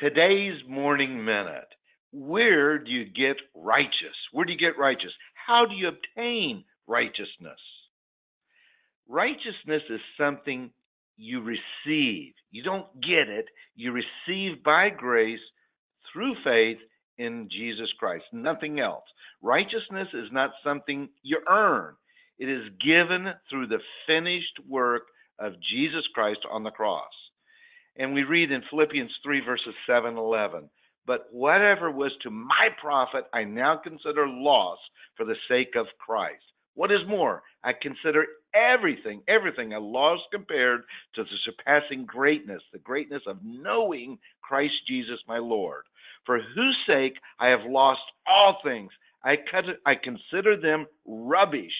Today's morning minute. Where do you get righteous? Where do you get righteous? How do you obtain righteousness? Righteousness is something you receive. You don't get it, you receive by grace through faith in Jesus Christ, nothing else. Righteousness is not something you earn, it is given through the finished work of Jesus Christ on the cross. And we read in Philippians 3, verses 7 11. But whatever was to my profit, I now consider loss for the sake of Christ. What is more, I consider everything, everything a loss compared to the surpassing greatness, the greatness of knowing Christ Jesus my Lord, for whose sake I have lost all things. I, I consider them rubbish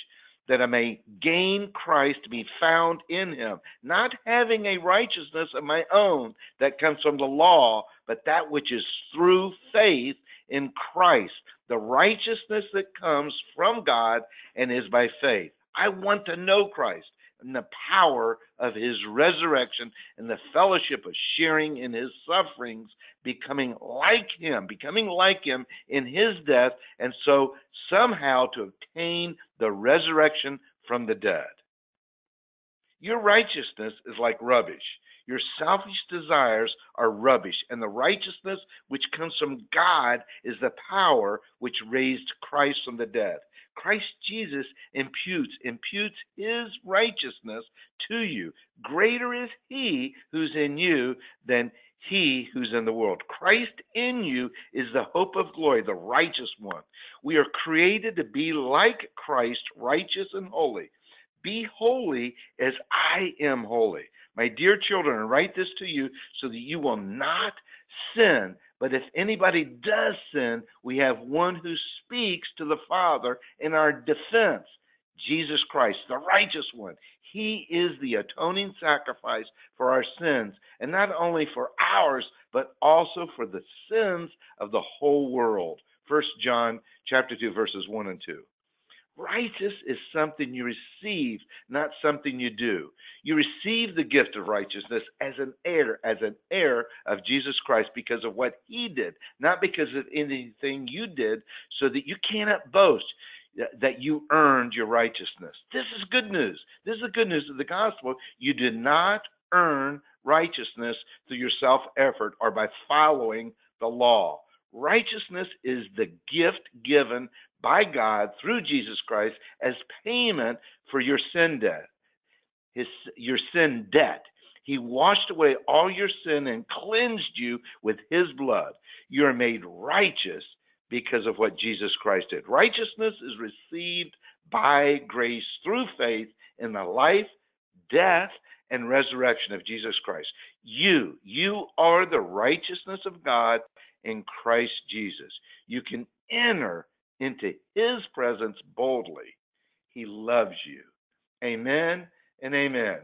that I may gain Christ to be found in him, not having a righteousness of my own that comes from the law, but that which is through faith in Christ, the righteousness that comes from God and is by faith. I want to know Christ and the power of his resurrection and the fellowship of sharing in his sufferings, becoming like him, becoming like him in his death, and so somehow to obtain the resurrection from the dead. Your righteousness is like rubbish. Your selfish desires are rubbish, and the righteousness which comes from God is the power which raised Christ from the dead. Christ Jesus imputes imputes his righteousness to you. Greater is he who's in you than he who's in the world. Christ in you is the hope of glory, the righteous one. We are created to be like Christ, righteous and holy. Be holy as I am holy. My dear children, I write this to you so that you will not sin. But if anybody does sin, we have one who speaks to the Father in our defense Jesus Christ, the righteous one. He is the atoning sacrifice for our sins, and not only for ours, but also for the sins of the whole world. First John chapter 2 verses 1 and 2. Righteous is something you receive, not something you do. You receive the gift of righteousness as an heir, as an heir of Jesus Christ because of what he did, not because of anything you did, so that you cannot boast Uh, that you earned your righteousness. This is good news. This is the good news of the gospel. You did not earn righteousness through your self effort or by following the law. Righteousness is the gift given by God through Jesus Christ as payment for your sin debt. His your sin debt. He washed away all your sin and cleansed you with his blood. You are made righteous because of what Jesus Christ did. Righteousness is received by grace through faith in the life, death, and resurrection of Jesus Christ. You, you are the righteousness of God in Christ Jesus. You can enter into his presence boldly. He loves you. Amen and amen.